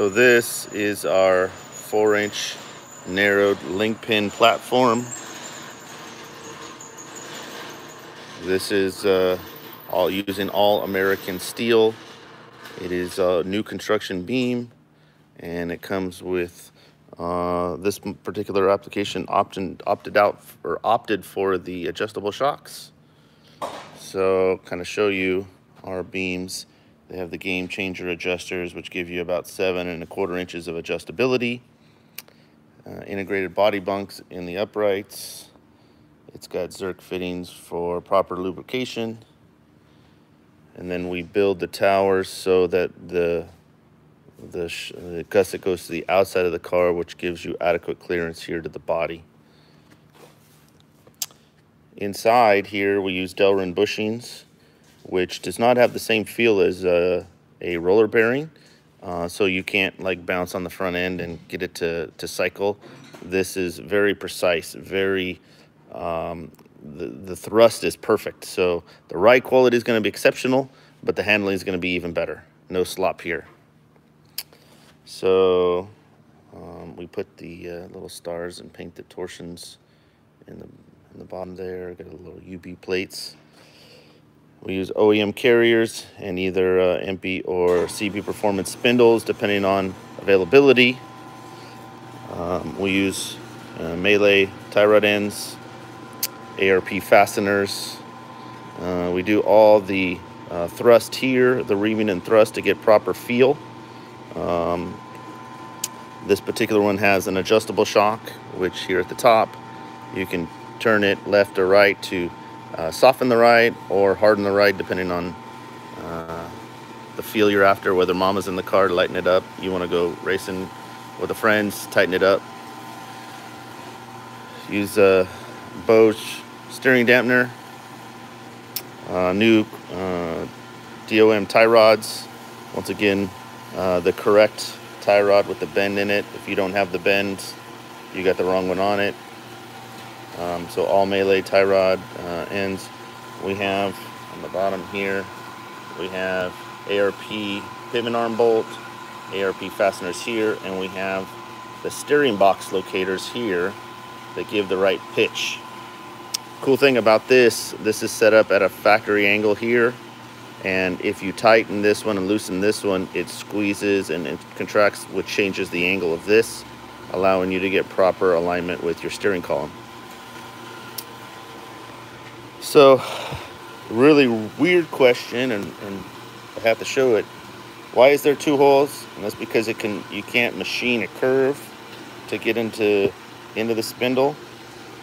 So this is our four inch narrowed link pin platform. This is uh, all using all American steel. It is a new construction beam and it comes with uh, this particular application opted, opted out or opted for the adjustable shocks. So kind of show you our beams. They have the game changer adjusters, which give you about seven and a quarter inches of adjustability. Uh, integrated body bunks in the uprights. It's got Zerk fittings for proper lubrication. And then we build the towers so that the the, the gusset goes to the outside of the car, which gives you adequate clearance here to the body. Inside here, we use Delrin bushings, which does not have the same feel as a, a roller bearing. Uh, so you can't like bounce on the front end and get it to, to cycle. This is very precise, very, um, the, the thrust is perfect. So the ride quality is gonna be exceptional, but the handling is gonna be even better. No slop here. So um, we put the uh, little stars and paint the torsions in the, in the bottom there. Got a little UB plates. We use OEM carriers and either uh, EMPI or CB Performance spindles depending on availability. Um, we use uh, Meyle tie rod ends, ARP fasteners. Uh, we do all the uh, thrust here, the reaming and thrust to get proper feel. Um, this particular one has an adjustable shock, which here at the top, you can turn it left or right to uh, soften the ride or harden the ride depending on uh, the feel you're after, whether mama's in the car to lighten it up, you wanna go racing with the friends, tighten it up. Use a Bosch steering dampener, uh, new uh, DOM tie rods. Once again, uh, the correct tie rod with the bend in it. If you don't have the bend, you got the wrong one on it. Um, so all Meyle tie rod uh, ends. We have on the bottom here, we have ARP pivot arm bolt, ARP fasteners here, and we have the steering box locators here that give the right pitch. Cool thing about this, this is set up at a factory angle here and if you tighten this one and loosen this one it squeezes and it contracts which changes the angle of this allowing you to get proper alignment with your steering column so really weird question and, and I have to show it. Why is there two holes? And that's because it can you can't machine a curve to get into into the spindle.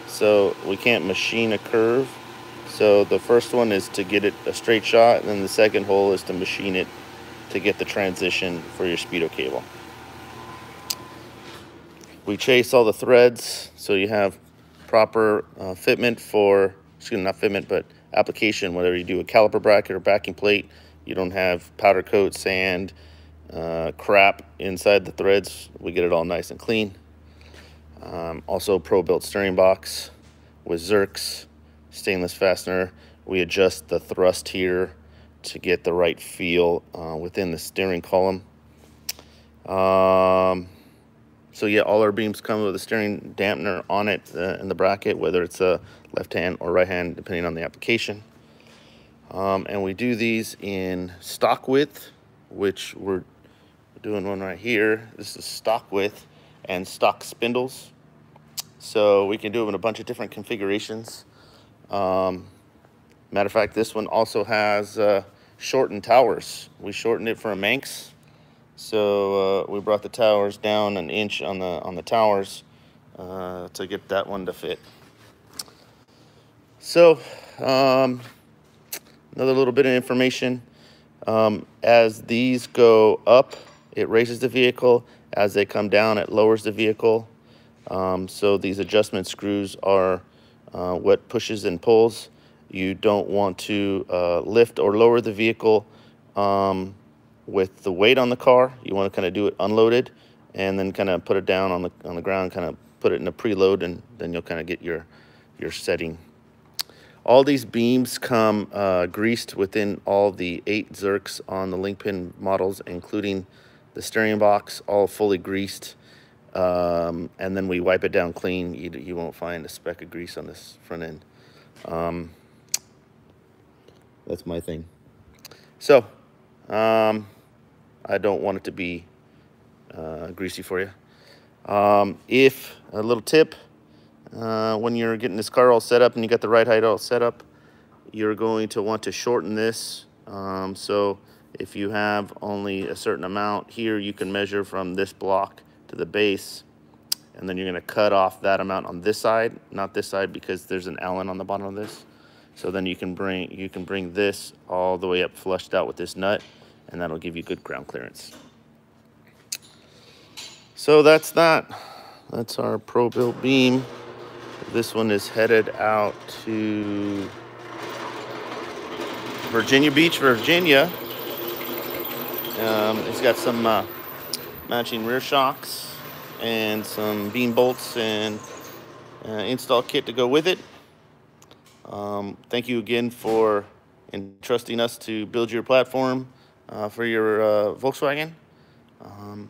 So we can't machine a curve. So the first one is to get it a straight shot, and then the second hole is to machine it to get the transition for your speedo cable. We chase all the threads so you have proper uh, fitment for, excuse me, not fitment, but application, whether you do a caliper bracket or backing plate, you don't have powder coat, sand, uh, crap inside the threads. We get it all nice and clean. Um, also PRObuilt steering box with Zerks stainless fastener. We adjust the thrust here to get the right feel uh, within the steering column. Um, so yeah, all our beams come with a steering dampener on it uh, in the bracket, whether it's a left hand or right hand, depending on the application. Um, and we do these in stock width, which we're doing one right here. This is stock width and stock spindles. So we can do them in a bunch of different configurations. Um, matter of fact, this one also has uh, shortened towers. We shortened it for a Manx. So uh, we brought the towers down an inch on the on the towers uh, to get that one to fit. So um, another little bit of information. Um, as these go up, it raises the vehicle. As they come down, it lowers the vehicle. Um, so these adjustment screws are uh, what pushes and pulls. You don't want to uh, lift or lower the vehicle um, with the weight on the car. You want to kind of do it unloaded and then kind of put it down on the, on the ground, kind of put it in a preload and then you'll kind of get your, your setting. All these beams come uh, greased within all the eight Zerks on the link pin models, including the steering box all fully greased. Um, and then we wipe it down clean. You, you won't find a speck of grease on this front end. Um, that's my thing. So, um, I don't want it to be uh, greasy for you. Um, if, a little tip, uh, when you're getting this car all set up and you got the right height all set up, you're going to want to shorten this. Um, so if you have only a certain amount here, you can measure from this block to the base. And then you're gonna cut off that amount on this side, not this side because there's an Allen on the bottom of this. So then you can bring you can bring this all the way up flushed out with this nut and that'll give you good ground clearance. So that's that. That's our PRObuilt beam. This one is headed out to Virginia Beach, Virginia. Um, it's got some uh, matching rear shocks and some beam bolts and uh, install kit to go with it. Um, thank you again for entrusting us to build your platform uh, for your uh, Volkswagen. Um,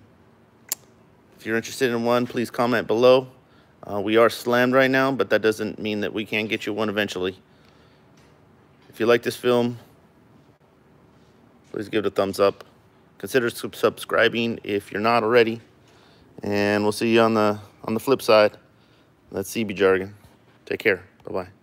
if you're interested in one, please comment below. Uh, we are slammed right now, but that doesn't mean that we can't get you one eventually. If you like this film, please give it a thumbs up. Consider subscribing if you're not already. And we'll see you on the on the flip side. That's CB jargon. Take care. Bye-bye.